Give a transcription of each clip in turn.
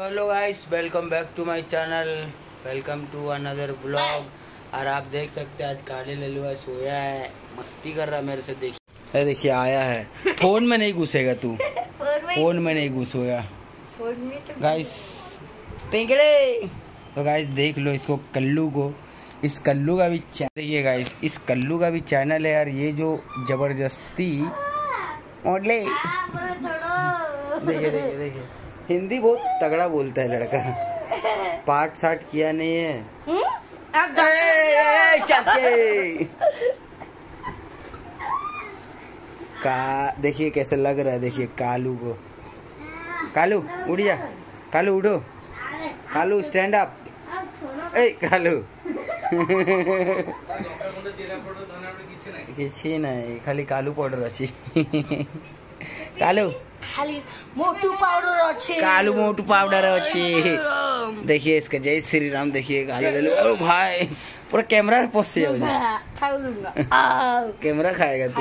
Hello guys welcome back to my channel welcome to another blog और आप देख सकते हैं आज काले ललुआ सोया है। मस्ती कर रहा है मेरे से देखिए अरे देखिए आया है। फ़ोन में नहीं घुसेगा तू। फ़ोन में नहीं घुसोगा गाइस पिंकड़े तो गाइस देख लो इसको कल्लू को। इस कल्लू का भी चैनल देखिए गाइस इस कल्लू का भी चैनल है यार। ये जो ज़बरदस्ती। मॉडले देखिए देखिए देखिए। हिंदी बहुत तगड़ा बोलता है लड़का। पाठ साठ किया नहीं है। आप का देखिए कैसे लग रहा है देखिए कालू को। कालू उड़ जा। कालू उड़ो कालू स्टैंड अप ए कालू। किसी नहीं। खाली कालू पाउडर अच्छी खाली मोटू पाउडर अच्छे कालू मोटू पाउडर अच्छी देखिए इसका जय श्री राम देखिए कालू ले ओ भाई पूरा कैमरा आओ। कैमरा खाएगा तू।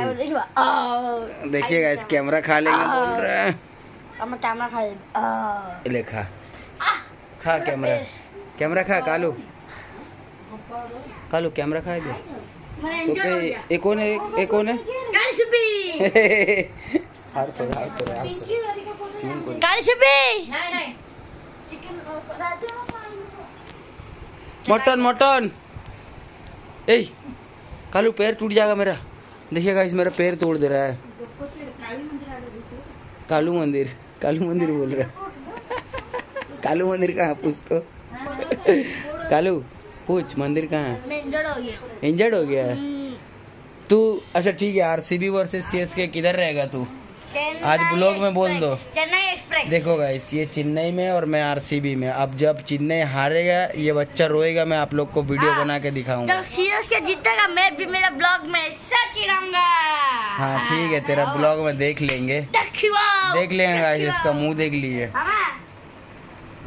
देखिएगा इस कैमरा खा लेंगे बोल रहा है। खा ले खा। खा कैमरा कैमरा खा कालू। कालू कैमरा खा दे मेरा सो इंजन हो एक कौन है है हाथ थोड़ा हाथ थोड़ा हाथ थोड़ा चून मटन मटन। ए कालू पैर टूट जाएगा मेरा। देखिएगा इस मेरा पैर तोड़ दे रहा है। कालू मंदिर कालू मंदिर बोल रहा है। कालू मंदिर कहाँ पूछ तो। कालू पूछ मंदिर कहाँ है? हो इंजर्ड हो गया है? तू अच्छा ठीक है आरसीबी वर्सेस सीएसके किधर रहेगा तू? आज ब्लॉग में बोल दो। चेन्नई एक्सप्रेस। देखो गाइस ये चेन्नई में और मैं आरसीबी में। अब जब चेन्नई हारेगा ये बच्चा रोएगा मैं आप लोग को वीडियो हाँ। बना के दिखाऊँगा। के जीतेगा मैं भी मेरा ब्लॉग में सच हाँ ठीक है तेरा हाँ। ब्लॉग में देख लेंगे। देख लेंगे गाइस इसका मुँह देख लिए। हाँ।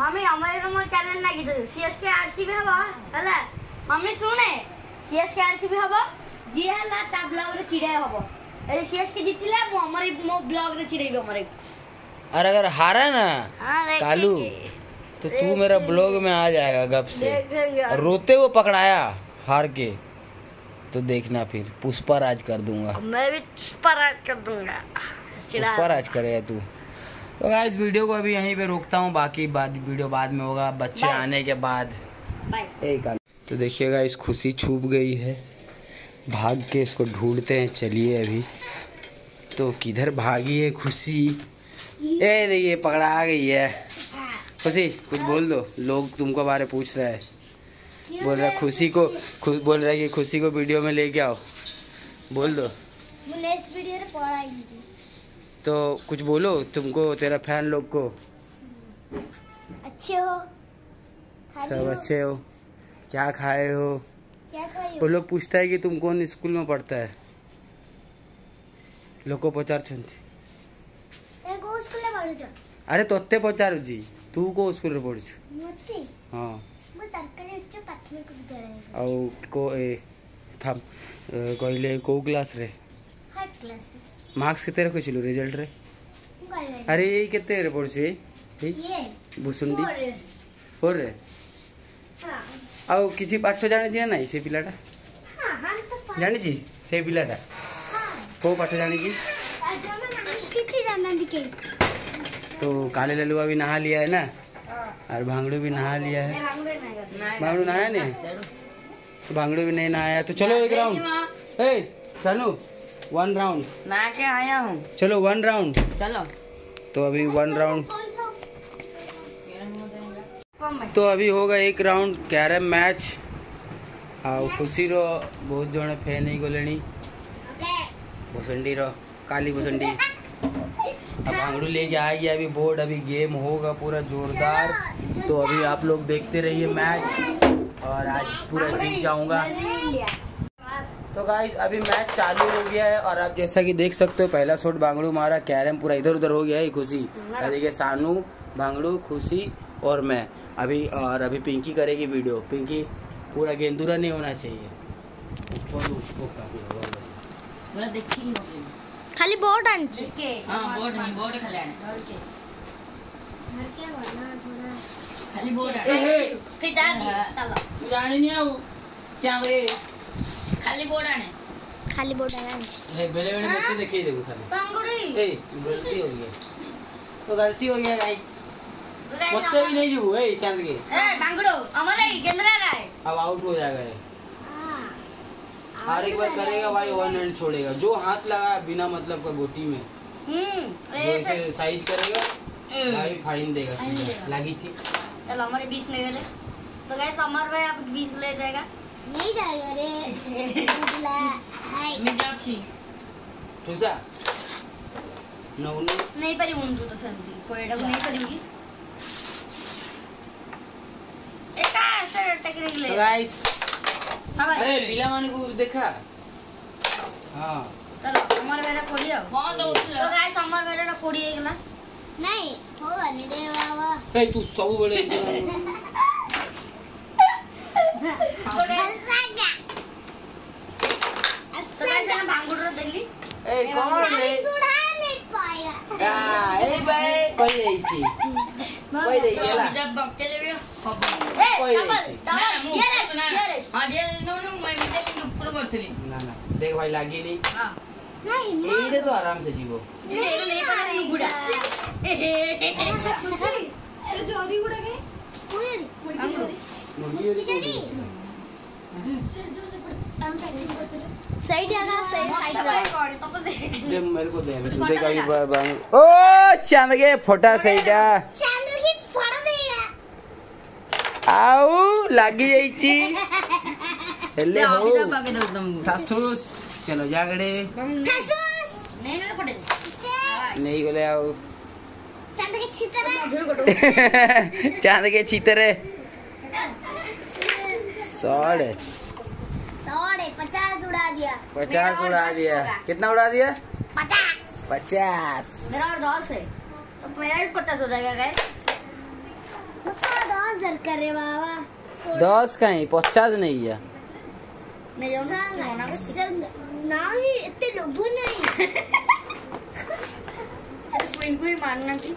मम्मी हमारे रूम में चैनल ना कि सीएसके आरसीबी हवा हला मम्मी सुने। सीएसके आरसीबी हवा जी हला ता ब्लॉग रे चिड़े हवा। सीएस के जीतले मो हमर मो ब्लॉग रे चिरेबे हमर और अगर हारा ना हाँ, कालू तो तू मेरा ब्लॉग में आ जाएगा गप से। रोते हुए पकड़ाया हार के। तो देखना फिर पुष्पा राज कर दूँगा। मैं भी पुष्पा राज कर दूँगा। पुष्पा राज करेगा तू। तो गाइस वीडियो को अभी यहीं पे रोकता हूँ बाकी बाद वीडियो बाद में होगा बच्चे आने के बाद। तो देखिएगा इस खुशी छुप गई है। भाग के इसको ढूंढते हैं चलिए अभी। तो किधर भागी है खुशी? ए नहीं ये पकड़ा आ गई है। खुशी कुछ बोल दो। लोग तुमको बारे पूछ रहे हैं। बोल रहा खुशी को खुश बोल रहा है कि खुशी को वीडियो में लेके आओ। बोल दो। तो कुछ बोलो तुमको तेरा फ़ैन लोग को। अच्छे हो। सब अच्छे हो। क्या खाए हो? वो लोग पूछता है कि तुम कौन स्कूल में पढ़ता है लोग ପଚାରୁଛନ୍ତି ଏ କୋଉ ସ୍କୁଲରେ ପଢୁଛ ଆରେ ତତେ ପଚାରୁଛି ତୁ କୋଉ ସ୍କୁଲରେ ପଢୁଛୁ ମୋତେ ହଁ ମୁଁ ସରକାରୀ ଉଚ୍ଚ ପ୍ରାଥମିକ ବିଦ୍ୟାଳୟ ଆଉ କୋ ଏ ଥାମ ଏ, କହିଲେ କୋଉ କ୍ଲାସରେ ଫାଇଭ କ୍ଲାସରେ ମାର୍କସ କେତେ ରଖିଥିଲୁ ରେଜଲ୍ଟରେ ମୁଁ କହିବି ଆରେ ଏଇ କେତେରେ ପଢୁଛି ଏଇ ଇଏ ଭୁସୁଣ୍ଡି ଫୋରରେ। ଫୋରରେ ହଁ ଆଉ କିଛି ପାଠ ଜାଣିଛି ନା ନାଇଁ ସେ ପିଲାଟା ହଁ ହଁ ତ ପା- ଜାଣିଛି ସେ ପିଲାଟା ହଁ କୋଉ ପାଠ ଜାଣିଛି ଆଉ ଜମା ନାହିଁ କିଛି ଜାଣନ୍ତି କେହି तो काले ललुआ भी नहा लिया है ना और भांगड़ू भी नहा लिया है भांगड़ू नहाया नहीं तो भांगड़ू भी नहीं नहाया तो चलो एक राउंड ए सानू वन राउंड ना के आया हूँ चलो वन राउंड चलो तो अभी वन राउंड କଣ ପାଇଁ? तो अभी होगा एक राउंड कैरम मैच। खुशी रो बहुत जो फ़ैन ही गोलेनी। भुसंडी रो काली भुसंडी अब आंगड़ू लेके आ गया अभी बोर्ड अभी गेम होगा पूरा जोरदार। तो अभी आप लोग देखते रहिए मैच और आज पूरा जीत जाऊँगा। तो गाइस अभी मैच चालू हो गया है और आप जैसा कि देख सकते हो पहला शॉट भांगड़ू मारा कैरम पूरा इधर उधर हो गया है खुशी। देखिए सानू भांगड़ू खुशी और मैं अभी और अभी पिंकी करेगी वीडियो। पिंकी पूरा गेंदूरा नहीं होना चाहिए। ऊपर ऊपर बस। मैं खाली बोर्ड हाँ बोर्ड बोर्ड खाली घर के वाला थोड़ा? खाली बोर्ड आने फिर दादी चलो। जाने नहीं आओ क्या रे? खाली बोर्ड आने खाली बोर्ड आने बेले बेले मत देखिए देखो खाली। ए गलती हो गई तो गलती हो गया गाइस पत्ते भी नहीं जुबू है चाँद के। भांगड़ो हमारा गेंद्रा रहा है। अब आउट हो जाएगा ये। हाँ, हर एक बार करेगा भाई वन हैंड छोड़ेगा। जो हाथ लगा बिना मतलब का गोटी में। हम्म, जैसे साइड करेगा हम्म। भाई फाइन देगा सीधा लगी थी। चलो हमारे बीस में गए तो गए अमर भाई आप बीस ले जाएगा। नहीं जाएगा रे। मिजाची। ठूसा नौ नहीं परी उन तो सर कोई नहीं पड़ेगी तो गाइस अरे पिला मान को देखा हां चलो हमर बेटा कोडी आओ हां तो तो गाइस हमर बेटा कोडी हे गेला नहीं हो नहीं रे बाबा ए तू सब बड़े तो गाइस तो गाइस ना भांगुर देली ए कौन रे सुड़ा नहीं पाया हां ए भाई कोई आई छी कोई दे गेला जब बक्के लेबे हबो না না দেখ ভাই লাগিনি এইটা তো আরামসে सही सही मेरे को दे ओ चाँद के फोटा सही खसूस नहीं नहीं पड़े नहीं गले आओ चंद के कटो चाँद के चीतरे सौड़े साढ़े पचास उड़ा दिया पचास उड़ा दिया कितना उड़ा दिया पचास पचास मेरा और दस है तो मेरा भी पचास हो जाएगा गाइस मुझको दस दर कर रे बाबा दस कहीं पचास नहीं है। मैं जाऊँ ना नहीं इतने लोभो नहीं कोई कोई मानना की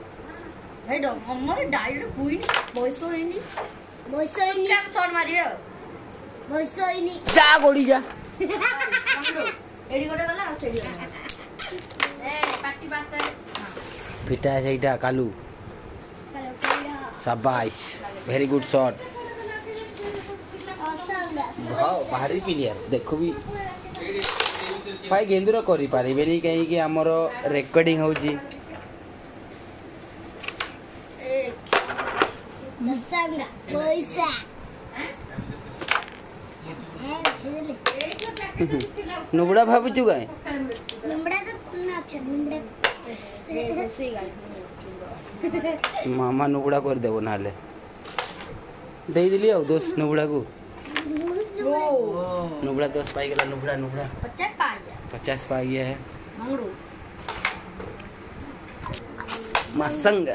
भाई डो हमारे डायरेक्ट कोई नहीं बहुत सो नहीं बहुत सही नहीं क्या शॉट मारियो बहुत सही शाबाश वेरी गुड शॉट वाओ भारी प्लेयर देख भी भाई गेंदुर करेनि कहीं आमर रेकर्डिंग हो नुबड़ा भावुचु कहीं मामा नुबुड़ा कर देव ना दे दिली आओ दोस नुबुड़ा को नुबुड़ा दोस पाई गला नुबुड़ा नुबुड़ा पचास पाई गया पचास पा गया है मसंग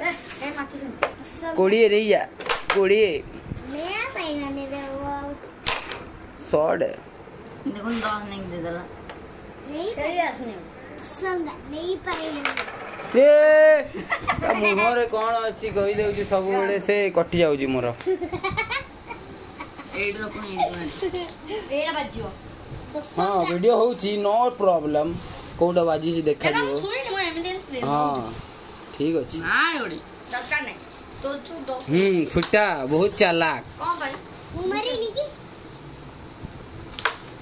कोड़िए रैया कोड़िए सॉड देखो दोस नहीं दे दला नहीं संग नहीं पाएगा ମୁହଁରେ କ'ଣ ଅଛି କହିଦେଉଛି ସବୁବେଳେ ସେ କଟି ଯାଉଛି ମୋର ହଁ ଭିଡ଼ିଓ ହେଉଛି ନୋ ପ୍ରୋବ୍ଲେମ୍ କେଉଁଟା ବାଜିଛି ଦେଖାଯିବ ହଁ ଠିକ୍ ଅଛି ହୁଁ ଫୁଟା ବହୁତ ଚାଲାକ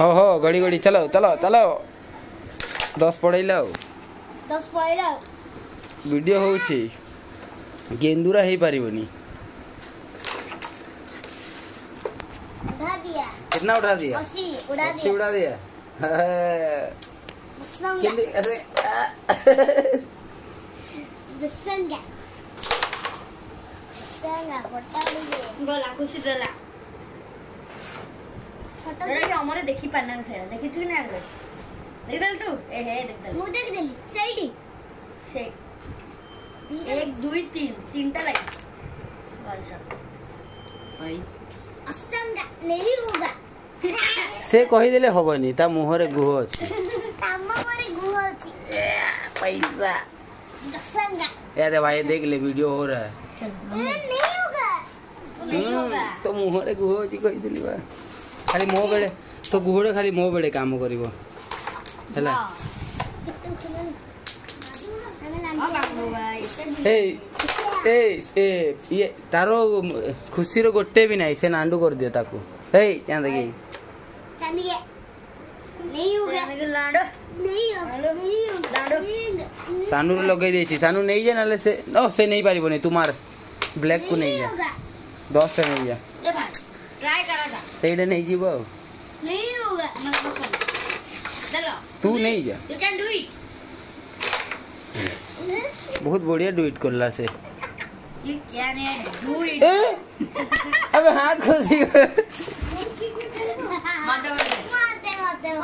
हो हो गड़ी घड़ी चलो चलो चलो। दस पढ़ाइला दस पढ़ाइला गेंदुरा हे पारिबनी। कितना उठा दिया? 80 उड़ा दिया। दिया। कितने अरे खुशी दला। ଫଟୋ ଯୋଉଟା କି ଆମର ଦେଖି ପାରିନାହାନ୍ତି ସେଇଟା ଦେଖିଛୁ କି ନା ଆଗରେ ଦେଖିଦେଲୁ ତୁ ଏ ହେ ଦେଖିଦେଲୁ ମୁଁ ଦେଖିଦେଲି ସେଇଠି ସେ ଦିଟା ଏକ ଦୁଇ ତିନି ତିନିଟା ଲାଗିଛି ଭାଇ ସାବ ଭାଇ ଅସଙ୍ଗା ନେହି ହୋଗା ସେ କହିଦେଲେ ହବନି ତା ମୁହଁରେ ଗୁହ ଅଛି ତମ ମରେ ଗୁହ ଅଛି पैसा ଅସଙ୍ଗା याद है भाई देख ले वीडियो हो रहा है ଏ ନେହି ହୋଗା ତୁ ନେଇ ହୋଗା ତ ମୁହଁରେ ଗୁହ ଅଛି କହିଦେଲି ବା ଖାଲି ମୋ ବେଳେ ତ ଗୁହରେ ଖାଲି ମୋ ବେଳେ କାମ କରିବ ହେଲା କେତେ ଉଠିଲାଣି ଆମେ ହଁ ଲାଣ୍ଡୁ କାମ ହୋଗା ଏତେ ଏ ଏ ଏ ଇଏ ତାର ଖୁସିର ଗୋଟେ ବି ନାହିଁ ସେ ନାଣ୍ଡୁ କରିଦିଅ ତାକୁ ହେଇ ଚାନ୍ଦକି ଚାନ୍ଦିକେ ନେହି ହୋଗା ଲାଣ୍ଡ ନେହି ହୋଗା ଲାଣ୍ଡ ନେହି ହୋଗା ଲାଣ୍ଡ ସାନୁରୁ ଲଗେଇ ଦେଇଛି ସାନୁ ନେଇଯା ନହେଲେ ସେ ନ ସେ ନେଇପାରିବନି ତୁ ମାର ବ୍ଲାକ୍ କୁ ନେଇଯା होगा ଦଶଟା ନେଇଯା ट्राई करा था। सही नहीं जी वो। नहीं होगा। मतलब चलो। तू नहीं जा। यू कैन डू इट बहुत बढ़िया डू इट करला से। ये क्या ने डू इट अब हाथ खोसी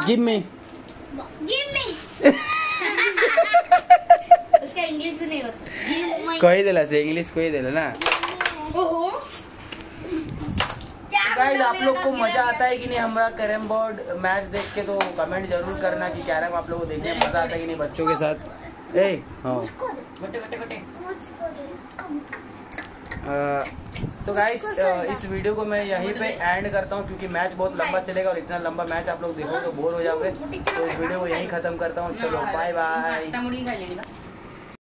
Give me. Give me. उसका इंग्लिश भी नहीं होता। कोई दिला से इंग्लिश कोई दिला ना। ओहो। गाइस आप लोग को मज़ा आता है कि नहीं? हमारा कैरम बोर्ड मैच देख के तो कमेंट ज़रूर करना कि कैरम आप लोग को देखने में मज़ा आता है कि नहीं बच्चों के साथ? ए हाँ। बटे बटे बटे। तो गाइस इस वीडियो को मैं यहीं पे एंड करता हूँ क्योंकि मैच बहुत लंबा चलेगा और इतना लंबा मैच आप लोग देखो तो बोर हो जाओगे। तो इस वीडियो को यहीं खत्म करता हूँ। चलो बाय बाय